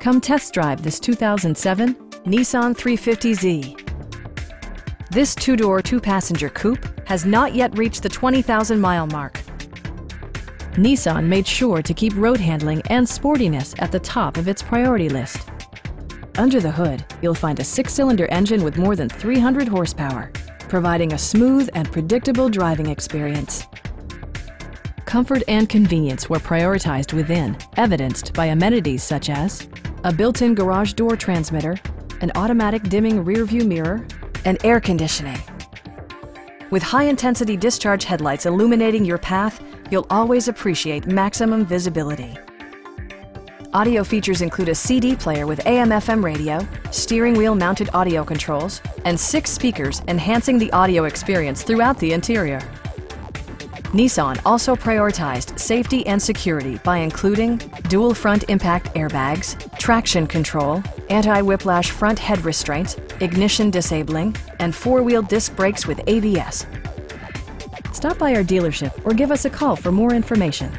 Come test drive this 2007 Nissan 350Z. This two-door, two-passenger coupe has not yet reached the 20,000-mile mark. Nissan made sure to keep road handling and sportiness at the top of its priority list. Under the hood, you'll find a six-cylinder engine with more than 300 horsepower, providing a smooth and predictable driving experience. Comfort and convenience were prioritized within, evidenced by amenities such as a built-in garage door transmitter, an automatic dimming rearview mirror, and air conditioning. With high-intensity discharge headlights illuminating your path, you'll always appreciate maximum visibility. Audio features include a CD player with AM-FM radio, steering wheel mounted audio controls, and six speakers enhancing the audio experience throughout the interior. Nissan also prioritized safety and security by including dual front impact airbags, traction control, anti-whiplash front head restraints, ignition disabling, and four-wheel disc brakes with ABS. Stop by our dealership or give us a call for more information.